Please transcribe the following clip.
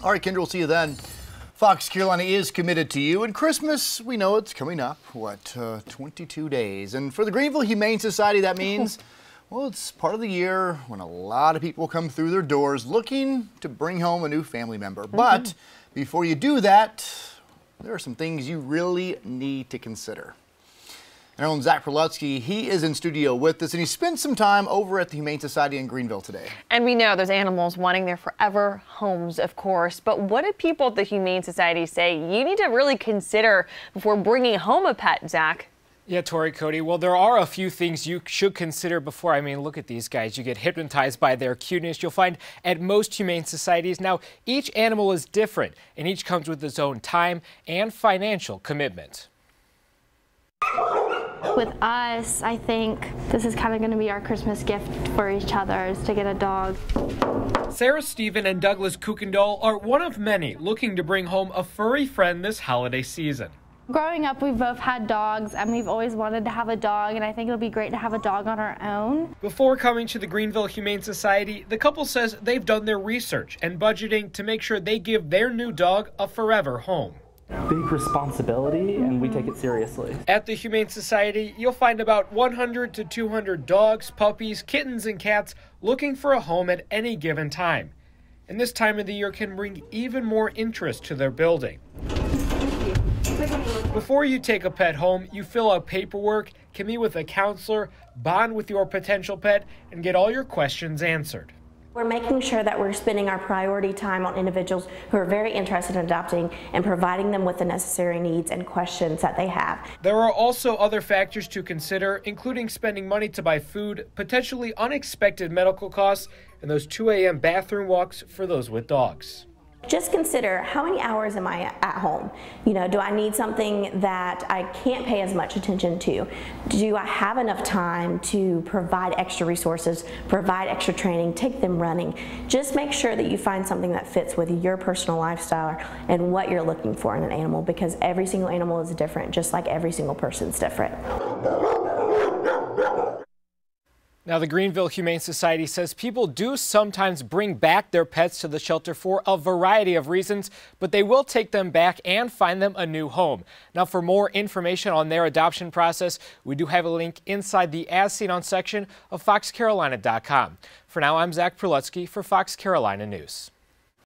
All right, Kendra, we'll see you then. Fox Carolina is committed to you, and Christmas, we know it's coming up, what, uh, 22 days. And for the Greenville Humane Society, that means, well, it's part of the year when a lot of people come through their doors looking to bring home a new family member. Mm -hmm. But before you do that, there are some things you really need to consider. And our own Zach Prelutsky, he is in studio with us, and he spent some time over at the Humane Society in Greenville today. And we know those animals wanting their forever homes, of course. But what do people at the Humane Society say you need to really consider before bringing home a pet, Zach? Yeah, Tori Cody. Well, there are a few things you should consider before. I mean, look at these guys. You get hypnotized by their cuteness. You'll find at most humane societies. Now, each animal is different, and each comes with its own time and financial commitment. With us, I think this is kind of going to be our Christmas gift for each other is to get a dog. Sarah Stephen and Douglas Kuykendall are one of many looking to bring home a furry friend this holiday season. Growing up, we've both had dogs, and we've always wanted to have a dog, and I think it'll be great to have a dog on our own. Before coming to the Greenville Humane Society, the couple says they've done their research and budgeting to make sure they give their new dog a forever home big responsibility and we take it mm-hmm. seriously. At the Humane Society, you'll find about 100 to 200 dogs, puppies, kittens, and cats looking for a home at any given time. And this time of the year can bring even more interest to their building. Before you take a pet home, you fill out paperwork, can meet with a counselor, bond with your potential pet, and get all your questions answered. We're making sure that we're spending our priority time on individuals who are very interested in adopting and providing them with the necessary needs and questions that they have. There are also other factors to consider, including spending money to buy food, potentially unexpected medical costs, and those 2 a.m. bathroom walks for those with dogs just consider how many hours am I at home? You know, do I need something that I can't pay as much attention to? Do I have enough time to provide extra resources, provide extra training, take them running? Just make sure that you find something that fits with your personal lifestyle and what you're looking for in an animal because every single animal is different, just like every single person's different. Now, the Greenville Humane Society says people do sometimes bring back their pets to the shelter for a variety of reasons, but they will take them back and find them a new home. Now, for more information on their adoption process, we do have a link inside the As Seen On section of FoxCarolina.com. For now, I'm Zach Prelutsky for Fox Carolina News.